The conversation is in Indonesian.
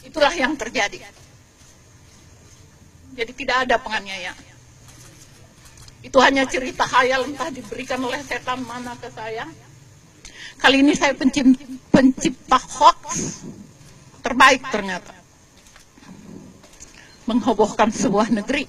Itulah yang terjadi. Jadi tidak ada penganiayaan. Itu hanya cerita hayal entah diberikan oleh setan mana ke saya. Kali ini saya pencipta hoax terbaik ternyata. Menghobohkan sebuah negeri